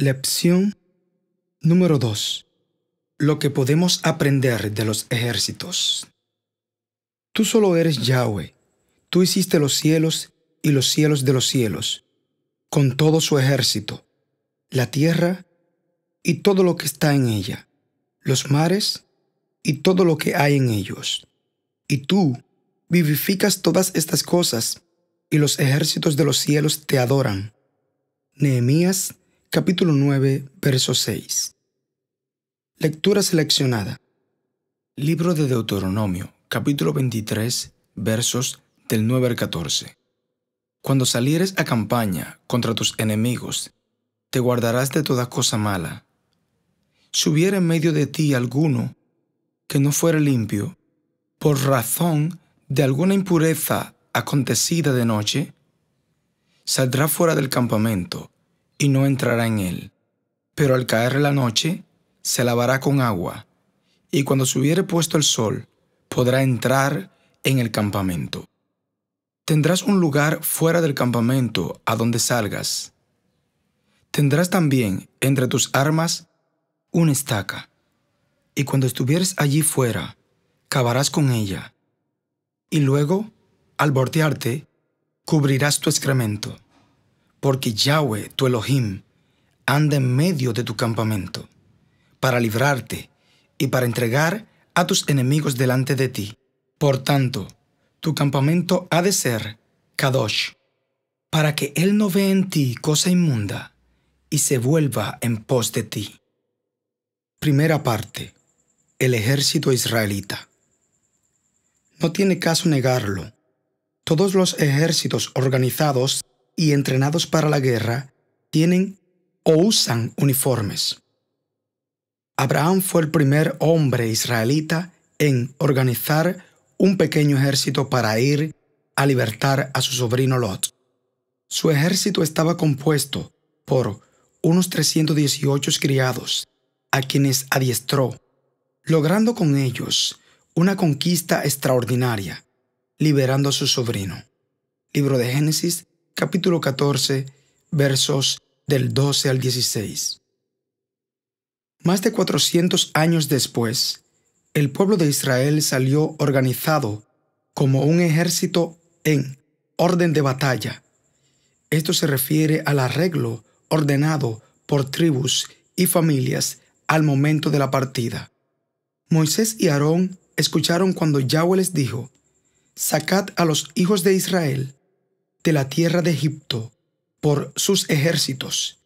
Lección número 2. Lo que podemos aprender de los ejércitos. Tú solo eres Yahweh. Tú hiciste los cielos y los cielos de los cielos, con todo su ejército, la tierra y todo lo que está en ella, los mares y todo lo que hay en ellos. Y tú vivificas todas estas cosas, y los ejércitos de los cielos te adoran. Nehemías capítulo 9, verso 6. Lectura seleccionada. Libro de Deuteronomio, capítulo 23, versos del 9 al 14. Cuando salieres a campaña contra tus enemigos, te guardarás de toda cosa mala. Si hubiera en medio de ti alguno que no fuera limpio, por razón de alguna impureza acontecida de noche, saldrá fuera del campamento y no entrará en él. Pero al caer la noche, se lavará con agua, y cuando se hubiere puesto el sol, podrá entrar en el campamento. Tendrás un lugar fuera del campamento a donde salgas. Tendrás también entre tus armas una estaca, y cuando estuvieres allí fuera, cavarás con ella, y luego, al voltearte, cubrirás tu excremento porque Yahweh, tu Elohim, anda en medio de tu campamento, para librarte y para entregar a tus enemigos delante de ti. Por tanto, tu campamento ha de ser Kadosh, para que Él no vea en ti cosa inmunda y se vuelva en pos de ti. Primera parte. El ejército israelita. No tiene caso negarlo. Todos los ejércitos organizados y entrenados para la guerra tienen o usan uniformes. Abraham fue el primer hombre israelita en organizar un pequeño ejército para ir a libertar a su sobrino Lot. Su ejército estaba compuesto por unos 318 criados, a quienes adiestró, logrando con ellos una conquista extraordinaria, liberando a su sobrino. Libro de Génesis capítulo 14, versos del 12 al 16. Más de 400 años después, el pueblo de Israel salió organizado como un ejército en orden de batalla. Esto se refiere al arreglo ordenado por tribus y familias al momento de la partida. Moisés y Aarón escucharon cuando Yahweh les dijo, Sacad a los hijos de Israel de la tierra de Egipto por sus ejércitos,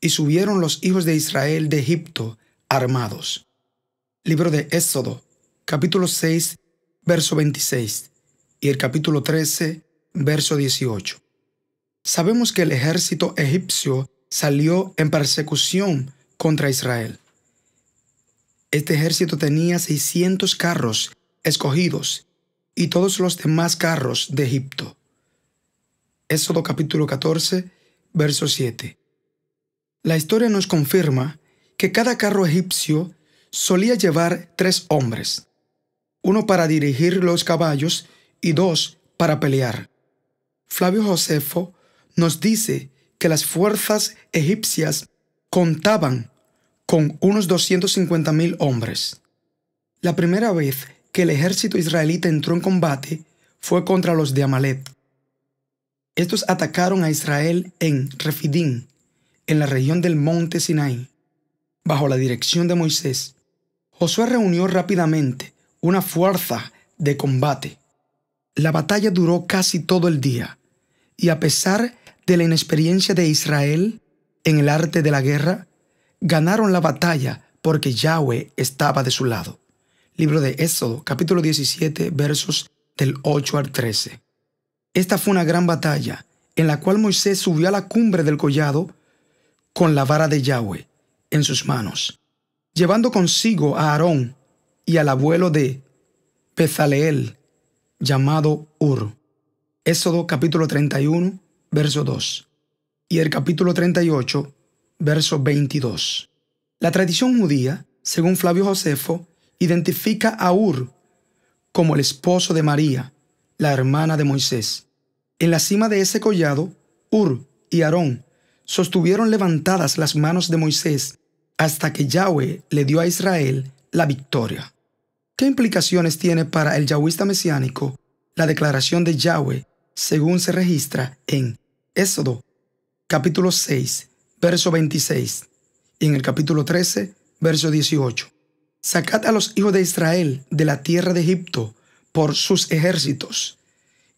y subieron los hijos de Israel de Egipto armados. Libro de Éxodo, capítulo 6, verso 26, y el capítulo 13, verso 18. Sabemos que el ejército egipcio salió en persecución contra Israel. Este ejército tenía 600 carros escogidos y todos los demás carros de Egipto. Éxodo capítulo 14, verso 7. La historia nos confirma que cada carro egipcio solía llevar tres hombres, uno para dirigir los caballos y dos para pelear. Flavio Josefo nos dice que las fuerzas egipcias contaban con unos 250 mil hombres. La primera vez que el ejército israelita entró en combate fue contra los de Amalet. Estos atacaron a Israel en Refidim, en la región del monte Sinai, bajo la dirección de Moisés. Josué reunió rápidamente una fuerza de combate. La batalla duró casi todo el día, y a pesar de la inexperiencia de Israel en el arte de la guerra, ganaron la batalla porque Yahweh estaba de su lado. Libro de Éxodo, capítulo 17, versos del 8 al 13. Esta fue una gran batalla en la cual Moisés subió a la cumbre del collado con la vara de Yahweh en sus manos, llevando consigo a Aarón y al abuelo de Bezaleel, llamado Ur. Éxodo capítulo 31, verso 2. Y el capítulo 38, verso 22. La tradición judía, según Flavio Josefo, identifica a Ur como el esposo de María, la hermana de Moisés. En la cima de ese collado, Ur y Aarón sostuvieron levantadas las manos de Moisés hasta que Yahweh le dio a Israel la victoria. ¿Qué implicaciones tiene para el yahwista mesiánico la declaración de Yahweh según se registra en Éxodo capítulo 6, verso 26 y en el capítulo 13, verso 18? Sacad a los hijos de Israel de la tierra de Egipto por sus ejércitos.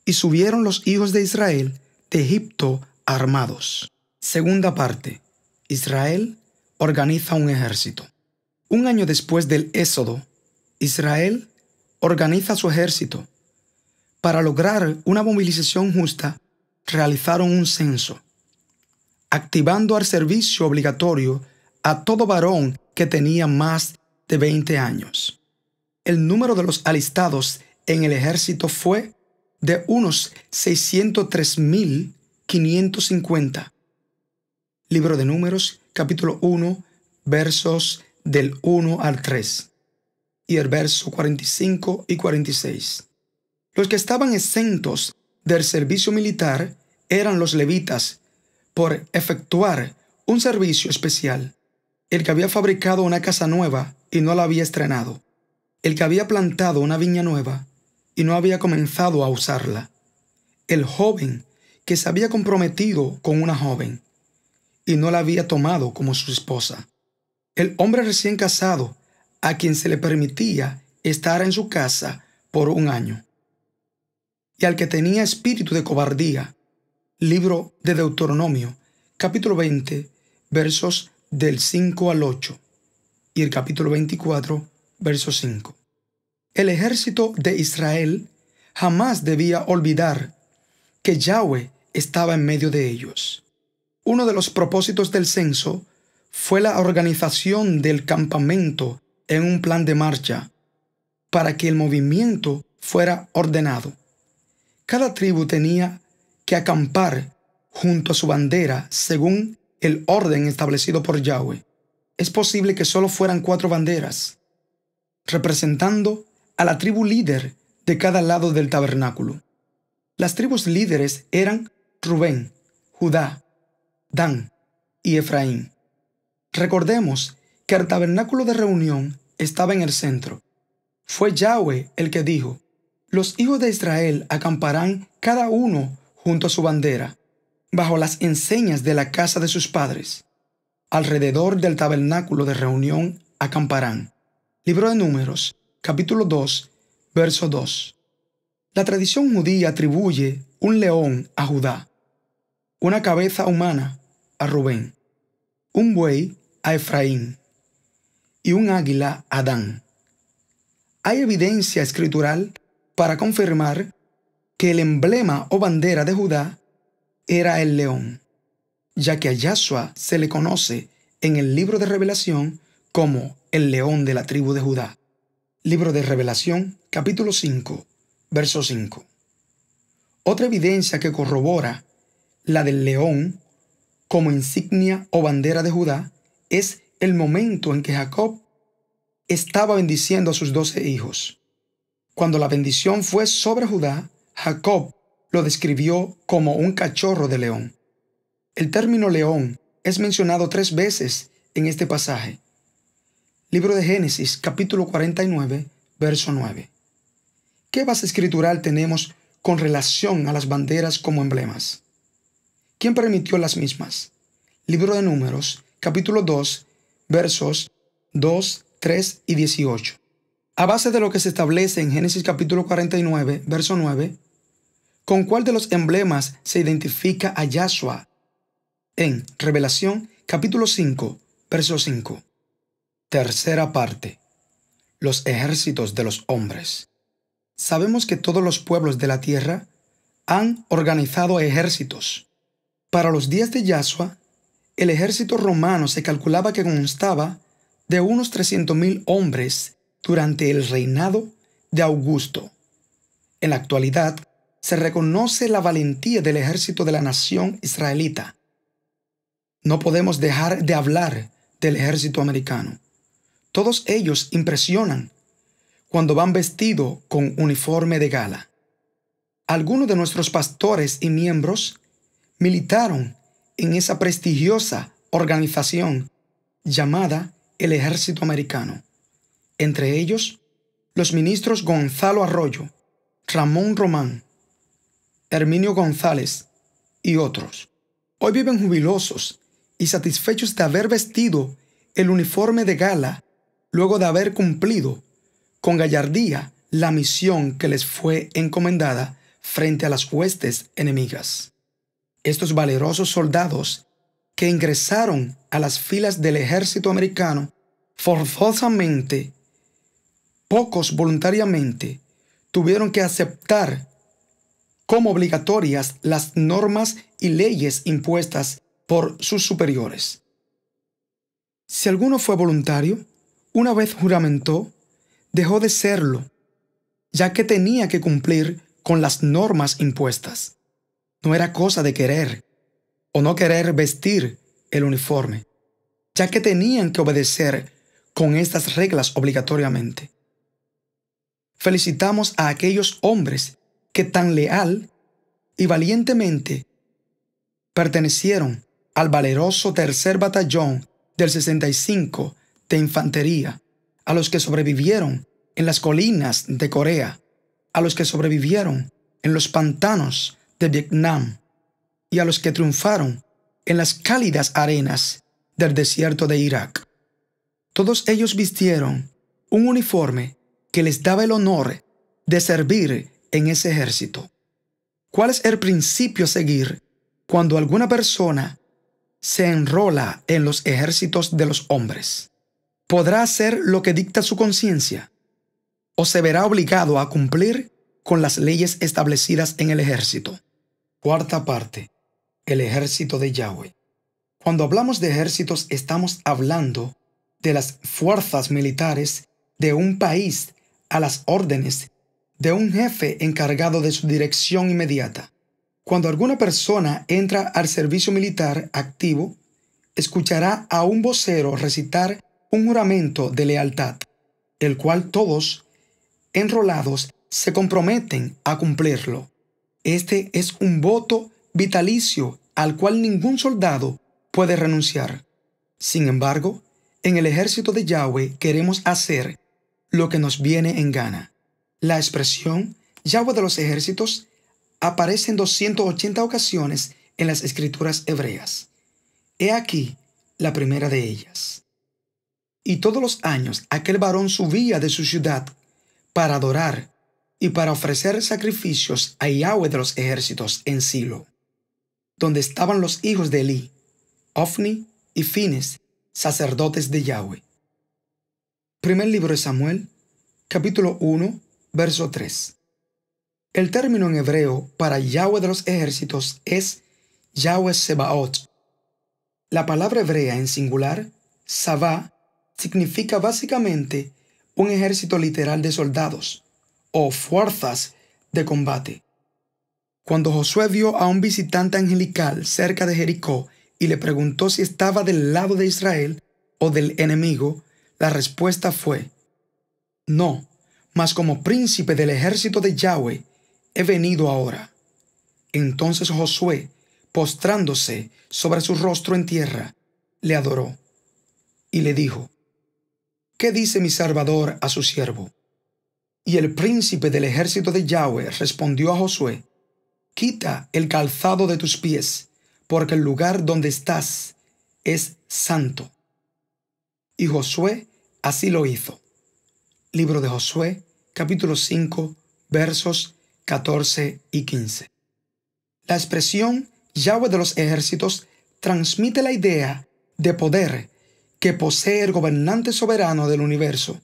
Y subieron los hijos de Israel de Egipto armados. Segunda parte. Israel organiza un ejército. Un año después del Éxodo, Israel organiza su ejército. Para lograr una movilización justa, realizaron un censo, activando al servicio obligatorio a todo varón que tenía más de 20 años. El número de los alistados en el ejército fue de unos 603.550. Libro de Números, capítulo 1, versos del 1 al 3 y el verso 45 y 46. Los que estaban exentos del servicio militar eran los levitas por efectuar un servicio especial. El que había fabricado una casa nueva y no la había estrenado. El que había plantado una viña nueva y no había comenzado a usarla. El joven que se había comprometido con una joven y no la había tomado como su esposa. El hombre recién casado a quien se le permitía estar en su casa por un año. Y al que tenía espíritu de cobardía. Libro de Deuteronomio, capítulo 20, versos del 5 al 8 y el capítulo 24, verso 5. El ejército de Israel jamás debía olvidar que Yahweh estaba en medio de ellos. Uno de los propósitos del censo fue la organización del campamento en un plan de marcha para que el movimiento fuera ordenado. Cada tribu tenía que acampar junto a su bandera según el orden establecido por Yahweh. Es posible que solo fueran cuatro banderas, representando a la tribu líder de cada lado del tabernáculo. Las tribus líderes eran Rubén, Judá, Dan y Efraín. Recordemos que el tabernáculo de reunión estaba en el centro. Fue Yahweh el que dijo, los hijos de Israel acamparán cada uno junto a su bandera, bajo las enseñas de la casa de sus padres. Alrededor del tabernáculo de reunión acamparán. Libro de Números, capítulo 2, verso 2. La tradición judía atribuye un león a Judá, una cabeza humana a Rubén, un buey a Efraín y un águila a Dan. Hay evidencia escritural para confirmar que el emblema o bandera de Judá era el león, ya que a Yahshua se le conoce en el libro de revelación como el león de la tribu de Judá. Libro de Revelación, capítulo 5, verso 5. Otra evidencia que corrobora la del león como insignia o bandera de Judá es el momento en que Jacob estaba bendiciendo a sus doce hijos. Cuando la bendición fue sobre Judá, Jacob lo describió como un cachorro de león. El término león es mencionado tres veces en este pasaje. Libro de Génesis, capítulo 49, verso 9. ¿Qué base escritural tenemos con relación a las banderas como emblemas? ¿Quién permitió las mismas? Libro de Números, capítulo 2, versos 2, 3 y 18. A base de lo que se establece en Génesis capítulo 49, verso 9, ¿con cuál de los emblemas se identifica a Yahshua? En Revelación capítulo 5, verso 5. Tercera parte. Los ejércitos de los hombres. Sabemos que todos los pueblos de la tierra han organizado ejércitos. Para los días de Yahshua, el ejército romano se calculaba que constaba de unos 300.000 hombres durante el reinado de Augusto. En la actualidad, se reconoce la valentía del ejército de la nación israelita. No podemos dejar de hablar del ejército americano. Todos ellos impresionan cuando van vestidos con uniforme de gala. Algunos de nuestros pastores y miembros militaron en esa prestigiosa organización llamada el Ejército Americano. Entre ellos, los ministros Gonzalo Arroyo, Ramón Román, Herminio González y otros. Hoy viven jubilosos y satisfechos de haber vestido el uniforme de gala luego de haber cumplido con gallardía la misión que les fue encomendada frente a las huestes enemigas. Estos valerosos soldados que ingresaron a las filas del ejército americano forzosamente, pocos voluntariamente, tuvieron que aceptar como obligatorias las normas y leyes impuestas por sus superiores. Si alguno fue voluntario, una vez juramentó, dejó de serlo, ya que tenía que cumplir con las normas impuestas. No era cosa de querer o no querer vestir el uniforme, ya que tenían que obedecer con estas reglas obligatoriamente. Felicitamos a aquellos hombres que tan leal y valientemente pertenecieron al valeroso tercer batallón del 65 de infantería, a los que sobrevivieron en las colinas de Corea, a los que sobrevivieron en los pantanos de Vietnam y a los que triunfaron en las cálidas arenas del desierto de Irak. Todos ellos vistieron un uniforme que les daba el honor de servir en ese ejército. ¿Cuál es el principio a seguir cuando alguna persona se enrola en los ejércitos de los hombres? ¿Podrá hacer lo que dicta su conciencia? ¿O se verá obligado a cumplir con las leyes establecidas en el ejército? Cuarta parte. El ejército de Yahweh. Cuando hablamos de ejércitos estamos hablando de las fuerzas militares de un país a las órdenes de un jefe encargado de su dirección inmediata. Cuando alguna persona entra al servicio militar activo, escuchará a un vocero recitar un juramento de lealtad, el cual todos, enrolados, se comprometen a cumplirlo. Este es un voto vitalicio al cual ningún soldado puede renunciar. Sin embargo, en el ejército de Yahweh queremos hacer lo que nos viene en gana. La expresión Yahweh de los ejércitos aparece en 280 ocasiones en las escrituras hebreas. He aquí la primera de ellas. Y todos los años aquel varón subía de su ciudad para adorar y para ofrecer sacrificios a Yahweh de los ejércitos en Silo, donde estaban los hijos de Eli, Ofni y Fines, sacerdotes de Yahweh. Primer libro de Samuel, capítulo 1, verso 3. El término en hebreo para Yahweh de los ejércitos es Yahweh Sebaot. La palabra hebrea en singular, Sabá, significa básicamente un ejército literal de soldados o fuerzas de combate. Cuando Josué vio a un visitante angelical cerca de Jericó y le preguntó si estaba del lado de Israel o del enemigo, la respuesta fue, no, mas como príncipe del ejército de Yahweh he venido ahora. Entonces Josué, postrándose sobre su rostro en tierra, le adoró y le dijo, ¿Qué dice mi Salvador a su siervo? Y el príncipe del ejército de Yahweh respondió a Josué, Quita el calzado de tus pies, porque el lugar donde estás es santo. Y Josué así lo hizo. Libro de Josué, capítulo 5, versos 14 y 15. La expresión Yahweh de los ejércitos transmite la idea de poder que posee el gobernante soberano del universo,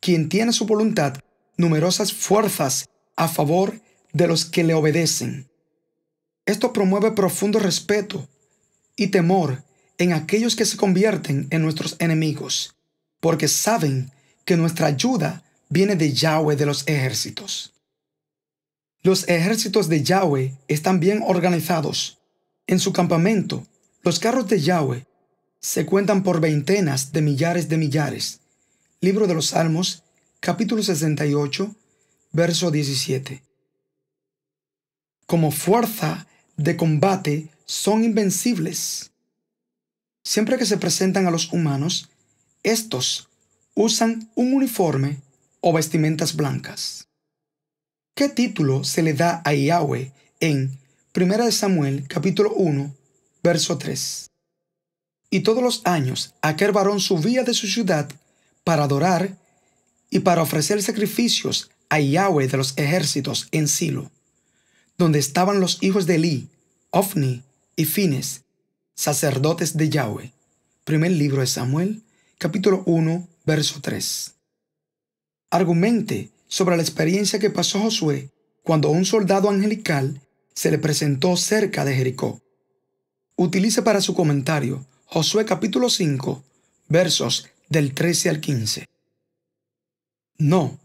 quien tiene su voluntad numerosas fuerzas a favor de los que le obedecen. Esto promueve profundo respeto y temor en aquellos que se convierten en nuestros enemigos, porque saben que nuestra ayuda viene de Yahweh de los ejércitos. Los ejércitos de Yahweh están bien organizados. En su campamento, los carros de Yahweh se cuentan por veintenas de millares de millares. Libro de los Salmos, capítulo 68, verso 17. Como fuerza de combate son invencibles. Siempre que se presentan a los humanos, estos usan un uniforme o vestimentas blancas. ¿Qué título se le da a Yahweh en 1 Samuel capítulo 1, verso 3? Y todos los años aquel varón subía de su ciudad para adorar y para ofrecer sacrificios a Yahweh de los ejércitos en Silo, donde estaban los hijos de Eli, Ofni y Fines, sacerdotes de Yahweh. Primer libro de Samuel, capítulo 1, verso 3. Argumente sobre la experiencia que pasó Josué cuando un soldado angelical se le presentó cerca de Jericó. Utilice para su comentario Josué capítulo 5, versos del 13 al 15. No,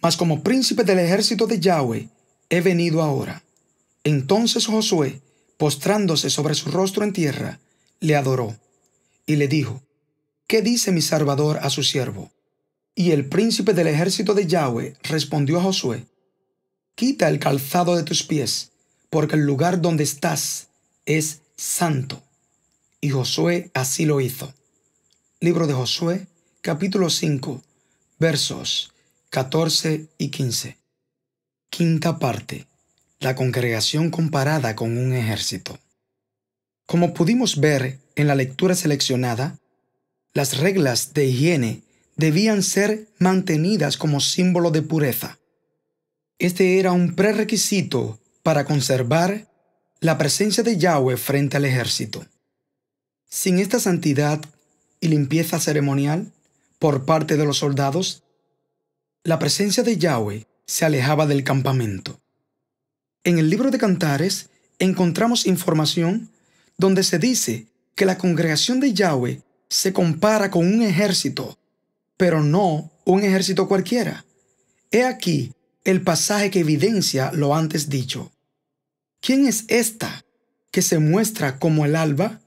mas como príncipe del ejército de Yahweh he venido ahora. Entonces Josué, postrándose sobre su rostro en tierra, le adoró y le dijo, ¿Qué dice mi Salvador a su siervo? Y el príncipe del ejército de Yahweh respondió a Josué, Quita el calzado de tus pies, porque el lugar donde estás es santo. Y Josué así lo hizo. Libro de Josué, capítulo 5, versos 14 y 15. Quinta parte. La congregación comparada con un ejército. Como pudimos ver en la lectura seleccionada, las reglas de higiene debían ser mantenidas como símbolo de pureza. Este era un prerequisito para conservar la presencia de Yahweh frente al ejército. Sin esta santidad y limpieza ceremonial por parte de los soldados, la presencia de Yahweh se alejaba del campamento. En el libro de Cantares encontramos información donde se dice que la congregación de Yahweh se compara con un ejército, pero no un ejército cualquiera. He aquí el pasaje que evidencia lo antes dicho. ¿Quién es esta que se muestra como el alba,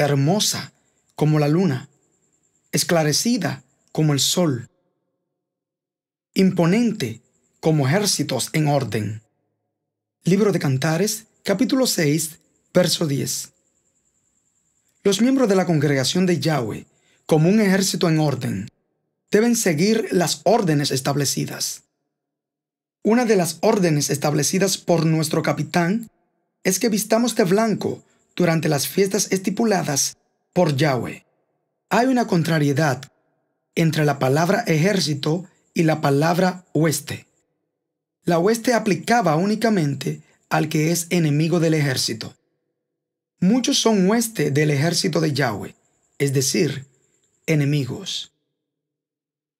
hermosa como la luna, esclarecida como el sol, imponente como ejércitos en orden. Libro de Cantares, capítulo 6, verso 10. Los miembros de la congregación de Yahweh, como un ejército en orden, deben seguir las órdenes establecidas. Una de las órdenes establecidas por nuestro capitán es que vistamos de blanco durante las fiestas estipuladas por Yahweh. Hay una contrariedad entre la palabra ejército y la palabra hueste. La hueste aplicaba únicamente al que es enemigo del ejército. Muchos son hueste del ejército de Yahweh, es decir, enemigos.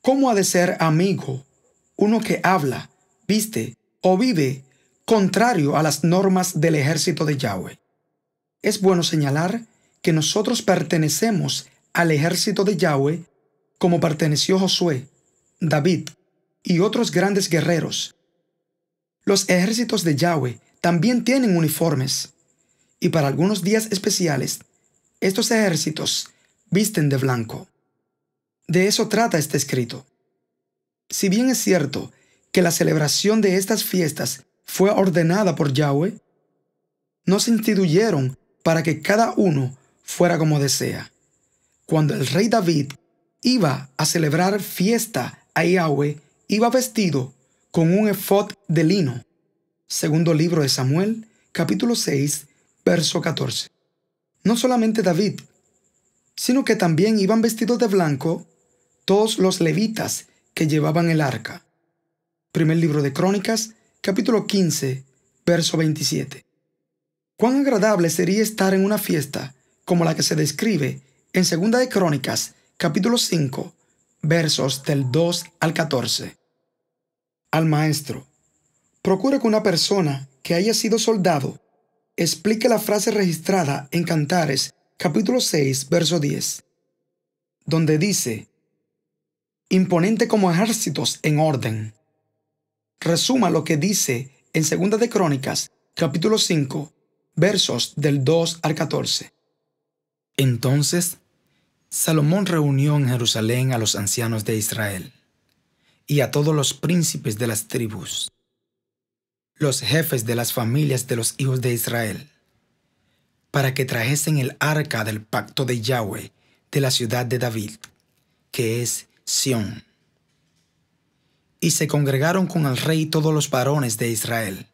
¿Cómo ha de ser amigo uno que habla, viste o vive contrario a las normas del ejército de Yahweh? Es bueno señalar que nosotros pertenecemos al ejército de Yahweh como perteneció Josué David y otros grandes guerreros. Los ejércitos de Yahweh también tienen uniformes, y para algunos días especiales, estos ejércitos visten de blanco. De eso trata este escrito. Si bien es cierto que la celebración de estas fiestas fue ordenada por Yahweh, no se instituyeron para que cada uno fuera como desea. Cuando el rey David iba a celebrar fiesta a Yahweh iba vestido con un efod de lino. Segundo libro de Samuel, capítulo 6, verso 14. No solamente David, sino que también iban vestidos de blanco todos los levitas que llevaban el arca. Primer libro de Crónicas, capítulo 15, verso 27. Cuán agradable sería estar en una fiesta como la que se describe en Segunda de Crónicas, capítulo 5, versos del 2 al 14. Al maestro. Procura que una persona que haya sido soldado explique la frase registrada en Cantares, capítulo 6, verso 10, donde dice, imponente como ejércitos en orden. Resuma lo que dice en Segunda de Crónicas, capítulo 5, versos del 2 al 14. Entonces Salomón reunió en Jerusalén a los ancianos de Israel y a todos los príncipes de las tribus, los jefes de las familias de los hijos de Israel, para que trajesen el arca del pacto de Yahweh de la ciudad de David, que es Sión. Y se congregaron con el rey todos los varones de Israel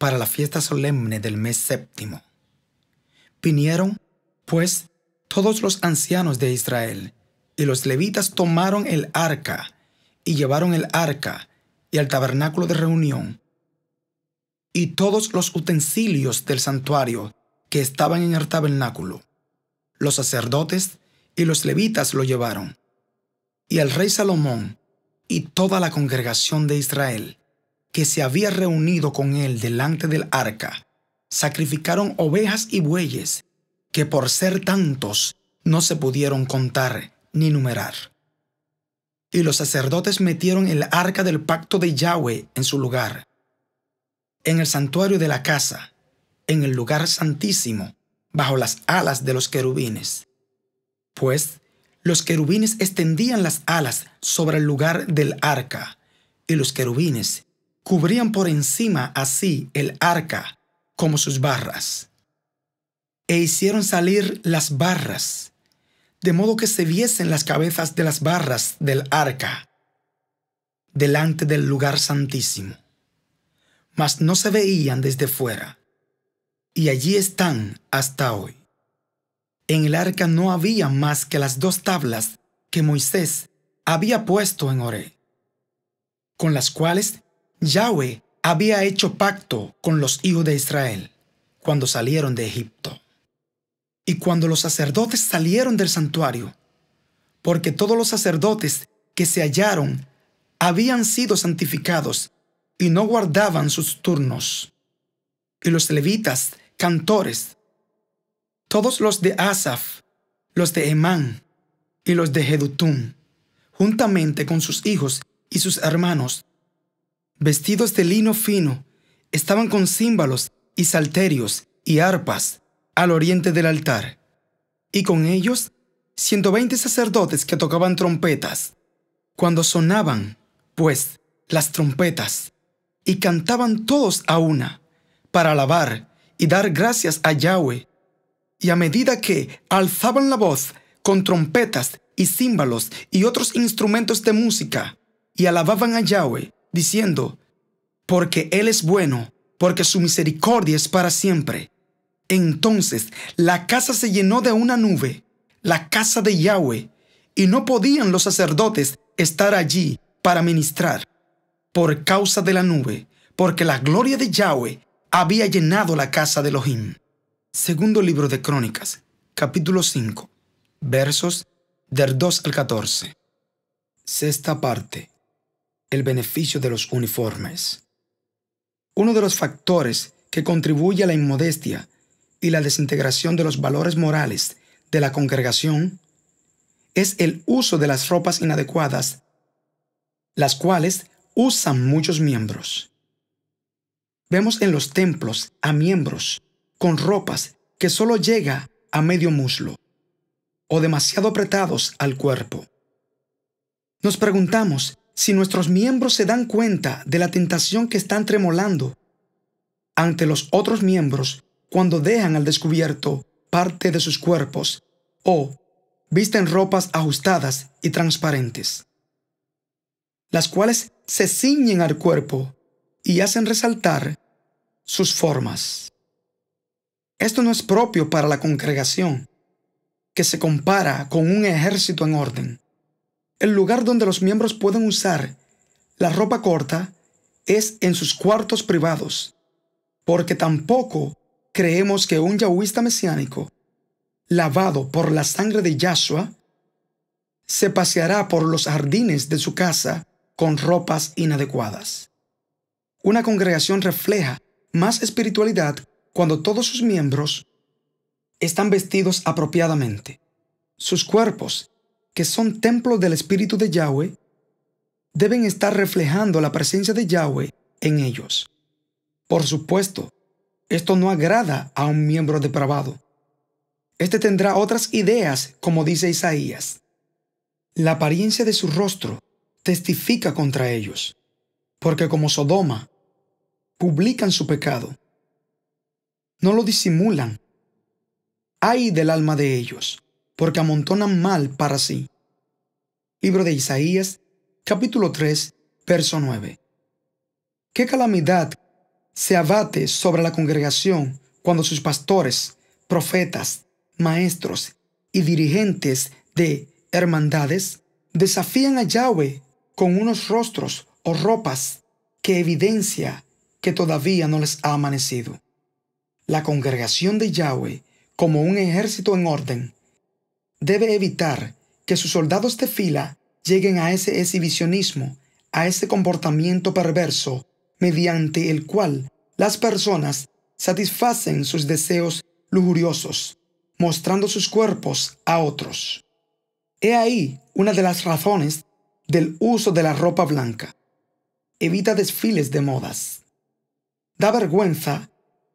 para la fiesta solemne del mes séptimo. Vinieron, pues, todos los ancianos de Israel, y los levitas tomaron el arca, y llevaron el arca y el tabernáculo de reunión, y todos los utensilios del santuario que estaban en el tabernáculo. Los sacerdotes y los levitas lo llevaron. Y el rey Salomón y toda la congregación de Israel, que se había reunido con él delante del arca, sacrificaron ovejas y bueyes, que por ser tantos no se pudieron contar ni numerar. Y los sacerdotes metieron el arca del pacto de Yahweh en su lugar, en el santuario de la casa, en el lugar santísimo, bajo las alas de los querubines. Pues los querubines extendían las alas sobre el lugar del arca, y los querubines cubrían por encima así el arca como sus barras. E hicieron salir las barras, de modo que se viesen las cabezas de las barras del arca delante del lugar santísimo, mas no se veían desde fuera y allí están hasta hoy. En el arca no había más que las dos tablas que Moisés había puesto en Oré, con las cuales Yahweh había hecho pacto con los hijos de Israel cuando salieron de Egipto. Y cuando los sacerdotes salieron del santuario, porque todos los sacerdotes que se hallaron habían sido santificados y no guardaban sus turnos, y los levitas cantores, todos los de Asaf, los de Emán y los de Jedutún, juntamente con sus hijos y sus hermanos, vestidos de lino fino, estaban con címbalos y salterios y arpas al oriente del altar, y con ellos ciento veinte sacerdotes que tocaban trompetas. Cuando sonaban, pues, las trompetas, y cantaban todos a una, para alabar y dar gracias a Yahweh. Y a medida que alzaban la voz con trompetas y címbalos y otros instrumentos de música, y alababan a Yahweh, diciendo, porque Él es bueno, porque su misericordia es para siempre. Entonces la casa se llenó de una nube, la casa de Yahweh, y no podían los sacerdotes estar allí para ministrar, por causa de la nube, porque la gloria de Yahweh había llenado la casa de Elohim. Segundo libro de Crónicas, capítulo 5, versos del 2 al 14. Sexta parte. El beneficio de los uniformes. Uno de los factores que contribuye a la inmodestia y la desintegración de los valores morales de la congregación es el uso de las ropas inadecuadas, las cuales usan muchos miembros. Vemos en los templos a miembros con ropas que solo llega a medio muslo o demasiado apretados al cuerpo. Nos preguntamos si nuestros miembros se dan cuenta de la tentación que están tremolando ante los otros miembros cuando dejan al descubierto parte de sus cuerpos o visten ropas ajustadas y transparentes, las cuales se ciñen al cuerpo y hacen resaltar sus formas. Esto no es propio para la congregación, que se compara con un ejército en orden. El lugar donde los miembros pueden usar la ropa corta es en sus cuartos privados, porque tampoco creemos que un yahuista mesiánico, lavado por la sangre de Yahshua, se paseará por los jardines de su casa con ropas inadecuadas. Una congregación refleja más espiritualidad cuando todos sus miembros están vestidos apropiadamente. Sus cuerpos, que son templos del Espíritu de Yahweh, deben estar reflejando la presencia de Yahweh en ellos. Por supuesto, esto no agrada a un miembro depravado. Este tendrá otras ideas, como dice Isaías. La apariencia de su rostro testifica contra ellos, porque como Sodoma, publican su pecado. No lo disimulan, ay del alma de ellos, porque amontonan mal para sí. Libro de Isaías, capítulo 3, verso 9. ¿Qué calamidad se abate sobre la congregación cuando sus pastores, profetas, maestros y dirigentes de hermandades desafían a Yahweh con unos rostros o ropas que evidencia que todavía no les ha amanecido? La congregación de Yahweh, como un ejército en orden, debe evitar que sus soldados de fila lleguen a ese exhibicionismo, a ese comportamiento perverso mediante el cual las personas satisfacen sus deseos lujuriosos, mostrando sus cuerpos a otros. He ahí una de las razones del uso de la ropa blanca. Evita desfiles de modas. Da vergüenza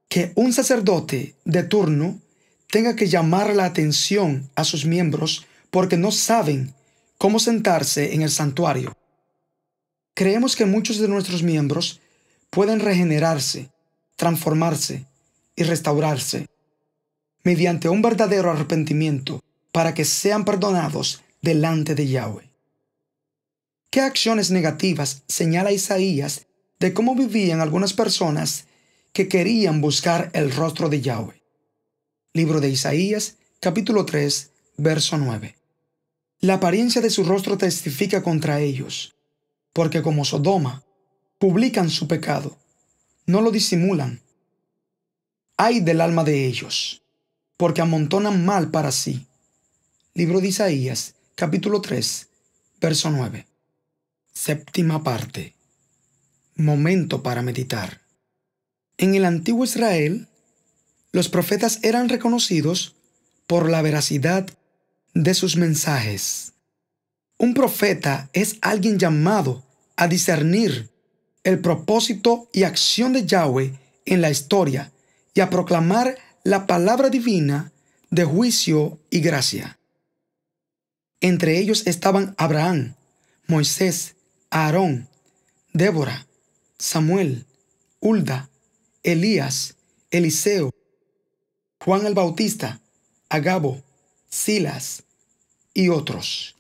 que un sacerdote de turno tenga que llamar la atención a sus miembros porque no saben cómo sentarse en el santuario. Creemos que muchos de nuestros miembros pueden regenerarse, transformarse y restaurarse mediante un verdadero arrepentimiento para que sean perdonados delante de Yahweh. ¿Qué acciones negativas señala Isaías de cómo vivían algunas personas que querían buscar el rostro de Yahweh? Libro de Isaías, capítulo 3, verso 9. La apariencia de su rostro testifica contra ellos, porque como Sodoma, publican su pecado, no lo disimulan. Ay del alma de ellos, porque amontonan mal para sí. Libro de Isaías, capítulo 3, verso 9. Séptima parte. Momento para meditar. En el antiguo Israel, los profetas eran reconocidos por la veracidad de sus mensajes. Un profeta es alguien llamado a discernir el propósito y acción de Yahweh en la historia y a proclamar la palabra divina de juicio y gracia. Entre ellos estaban Abraham, Moisés, Aarón, Débora, Samuel, Hulda, Elías, Eliseo, Juan el Bautista, Agabo, Silas y otros.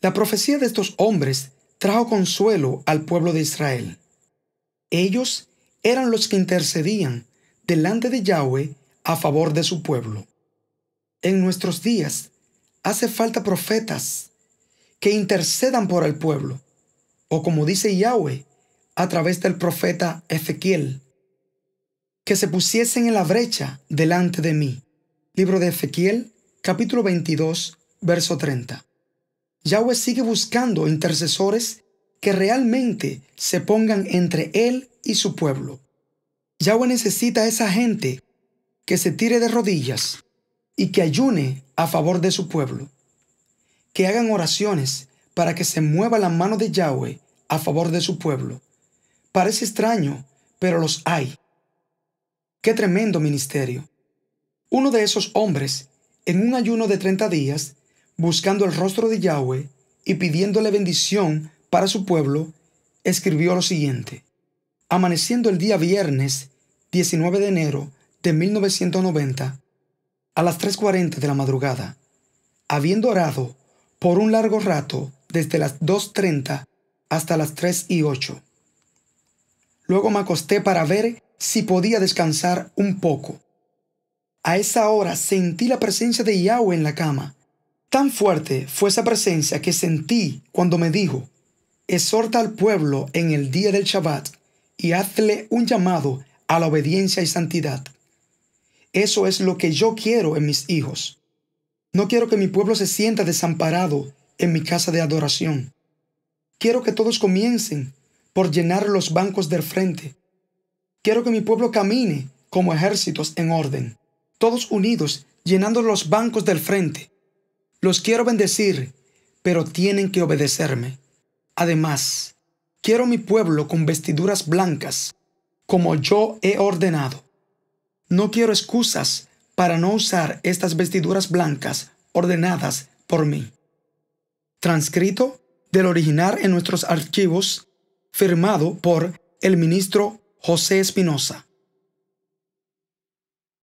La profecía de estos hombres trajo consuelo al pueblo de Israel. Ellos eran los que intercedían delante de Yahweh a favor de su pueblo. En nuestros días hace falta profetas que intercedan por el pueblo, o como dice Yahweh a través del profeta Ezequiel, que se pusiesen en la brecha delante de mí. Libro de Ezequiel, capítulo 22, verso 30. Yahweh sigue buscando intercesores que realmente se pongan entre Él y su pueblo. Yahweh necesita a esa gente que se tire de rodillas y que ayune a favor de su pueblo. Que hagan oraciones para que se mueva la mano de Yahweh a favor de su pueblo. Parece extraño, pero los hay. Qué tremendo ministerio. Uno de esos hombres, en un ayuno de 30 días, buscando el rostro de Yahweh y pidiéndole bendición para su pueblo, escribió lo siguiente. Amaneciendo el día viernes 19 de enero de 1990, a las 3.40 de la madrugada, habiendo orado por un largo rato desde las 2.30 hasta las 3 y 8. Luego me acosté para ver si podía descansar un poco. A esa hora sentí la presencia de Yahweh en la cama Tan fuerte fue esa presencia que sentí cuando me dijo, exhorta al pueblo en el día del Shabbat y hazle un llamado a la obediencia y santidad. Eso es lo que yo quiero en mis hijos. No quiero que mi pueblo se sienta desamparado en mi casa de adoración. Quiero que todos comiencen por llenar los bancos del frente. Quiero que mi pueblo camine como ejércitos en orden, todos unidos llenando los bancos del frente los quiero bendecir, pero tienen que obedecerme. Además, quiero mi pueblo con vestiduras blancas, como yo he ordenado. No quiero excusas para no usar estas vestiduras blancas ordenadas por mí. Transcrito del original en nuestros archivos, firmado por el ministro José Espinosa.